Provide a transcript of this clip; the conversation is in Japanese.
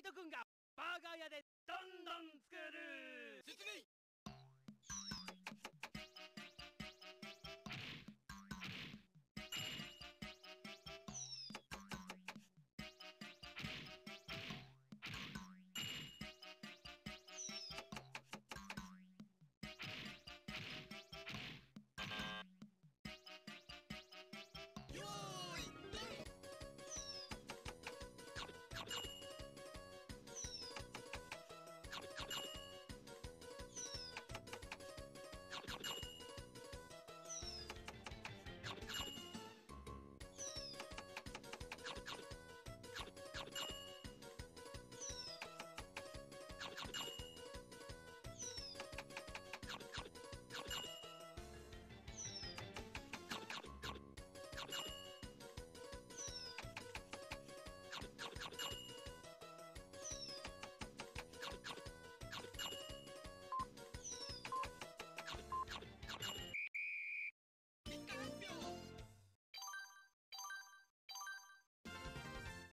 イト君がバーガー屋でどんどん